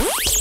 Bye.